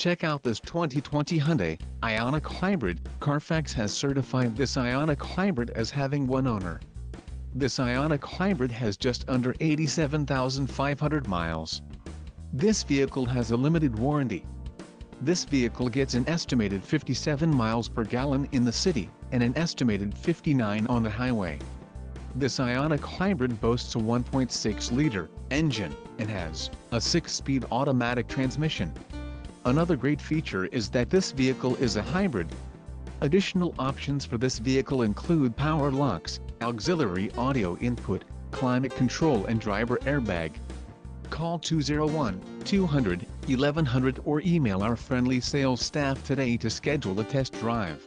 Check out this 2020 Hyundai Ioniq Hybrid. Carfax has certified this Ioniq Hybrid as having one owner. This Ioniq Hybrid has just under 87,500 miles. This vehicle has a limited warranty. This vehicle gets an estimated 57 miles per gallon in the city, and an estimated 59 on the highway. This Ioniq Hybrid boasts a 1.6-liter engine, and has a 6-speed automatic transmission. Another great feature is that this vehicle is a hybrid. Additional options for this vehicle include power locks, auxiliary audio input, climate control and driver airbag. Call 201-200-1100 or email our friendly sales staff today to schedule a test drive.